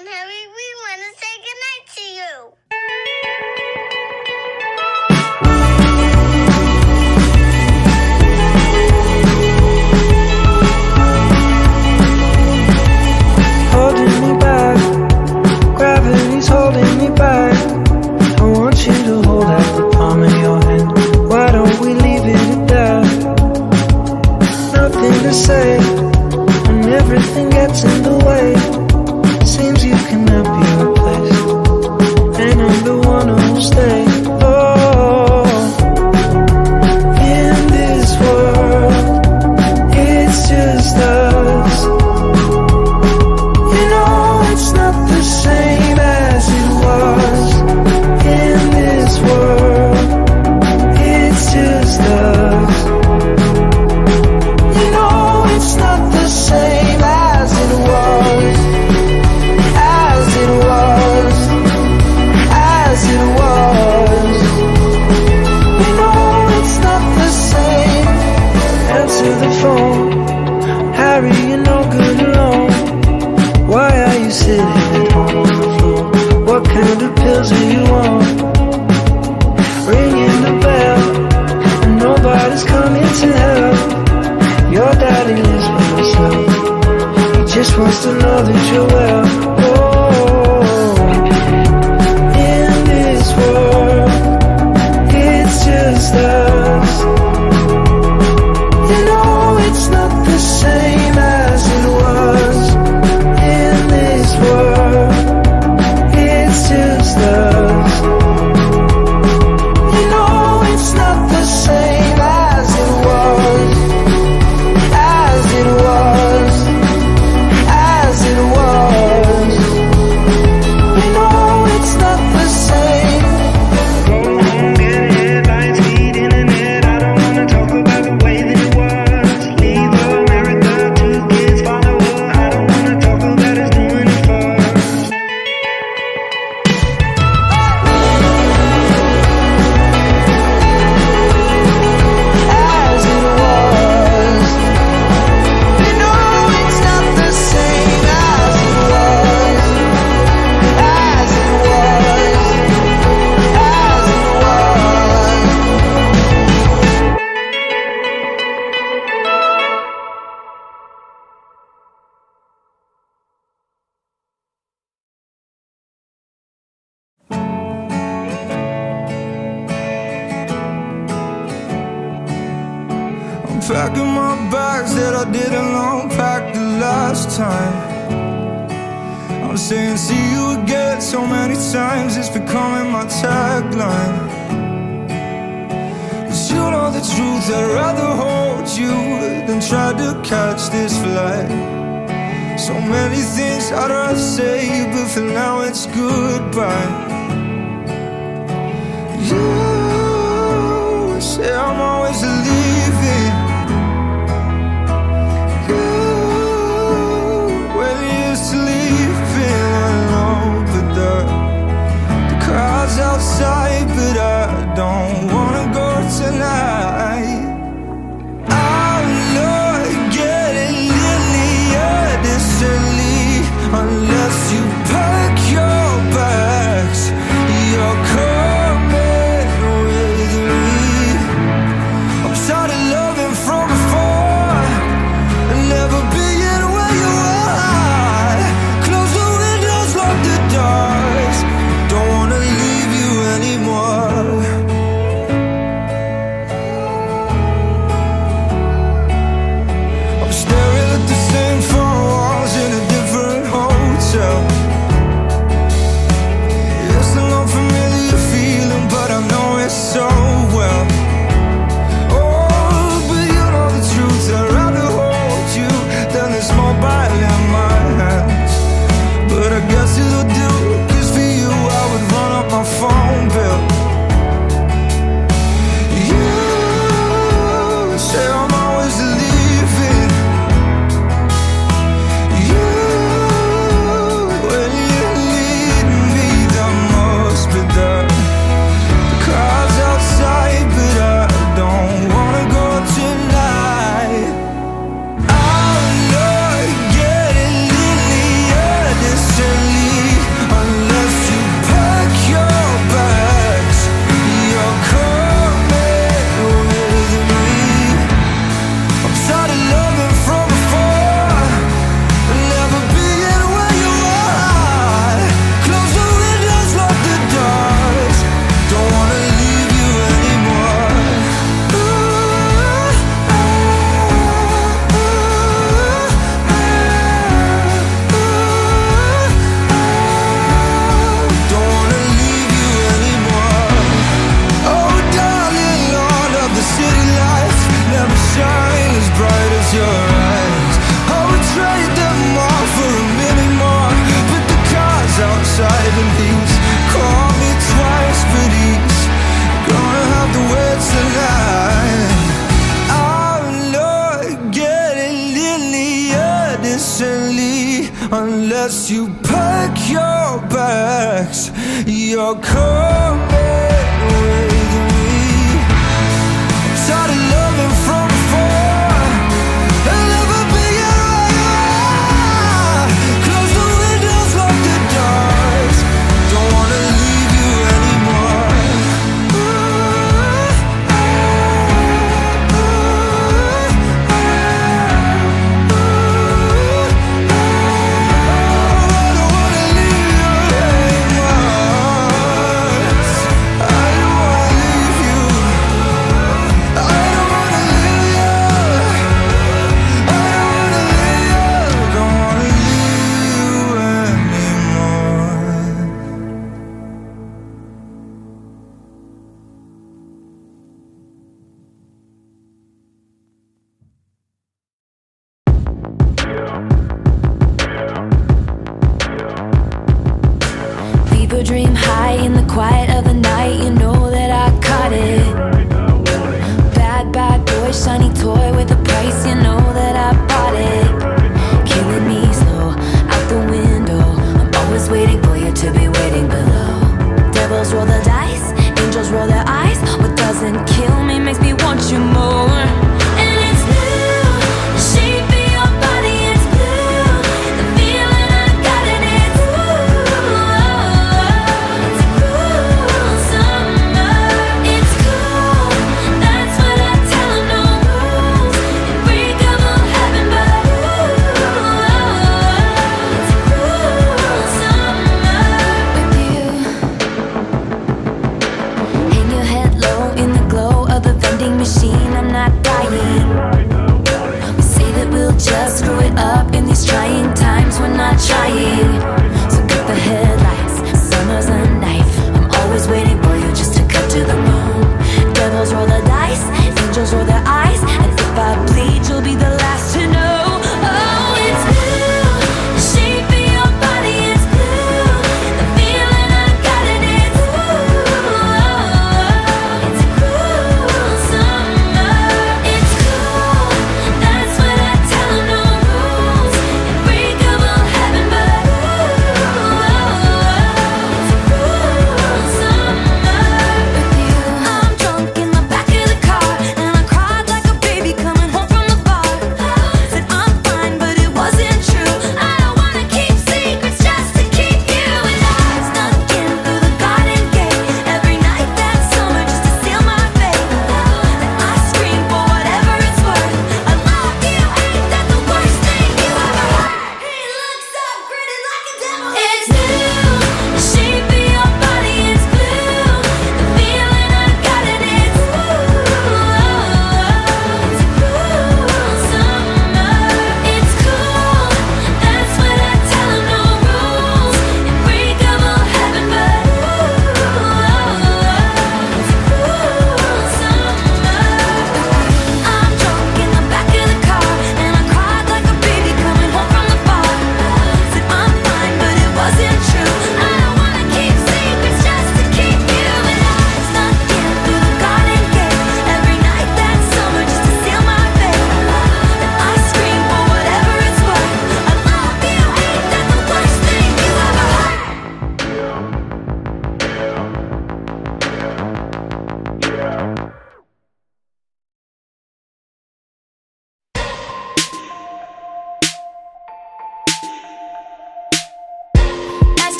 We want to say goodnight to you. Holding me back, gravity's holding me back. I want you to hold out the palm of your hand. Why don't we leave it at that? Nothing to say when everything gets in the way. you again so many times, it's becoming my tagline. Cause you know the truth, I'd rather hold you than try to catch this flight. So many things I'd rather say, but for now it's goodbye. You're coming with me. Totally place you know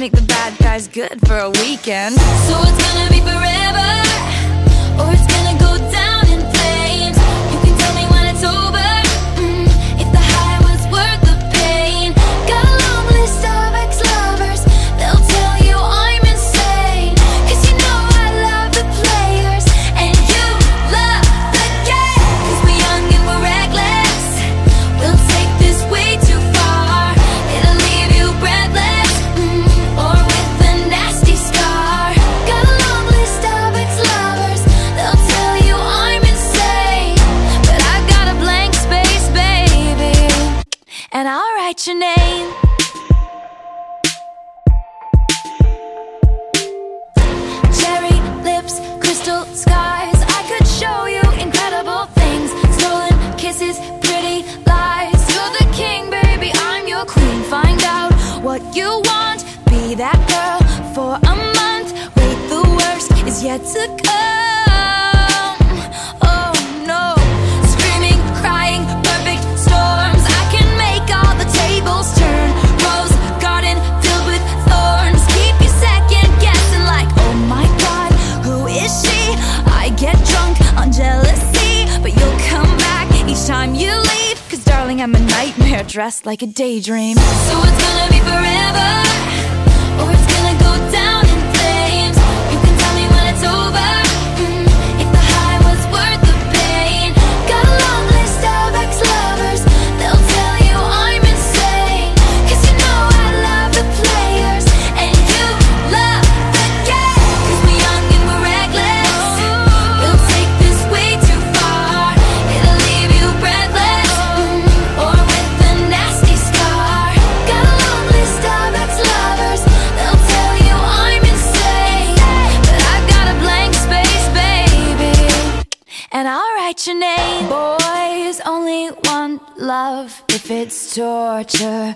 make the bad guys good for a weekend. So it's gonna be forever Or it's write your name. Cherry lips, crystal skies. I could show you incredible things. Stolen kisses, pretty lies. You're the king, baby. I'm your queen. Find out what you want. Be that girl for a month. Wait, the worst is yet to come. Dressed like a daydream. So it's gonna be forever, love if it's torture.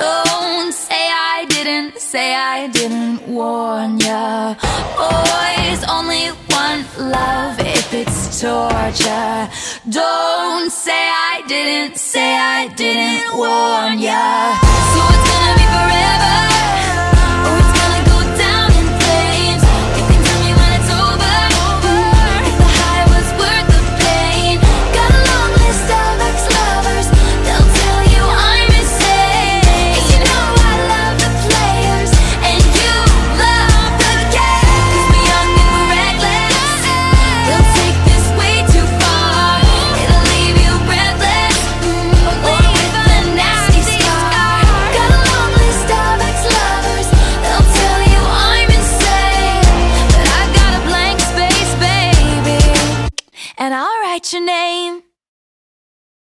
Don't say I didn't, say I didn't warn ya. Boys only want love if it's torture. Don't say I didn't, say I didn't warn ya.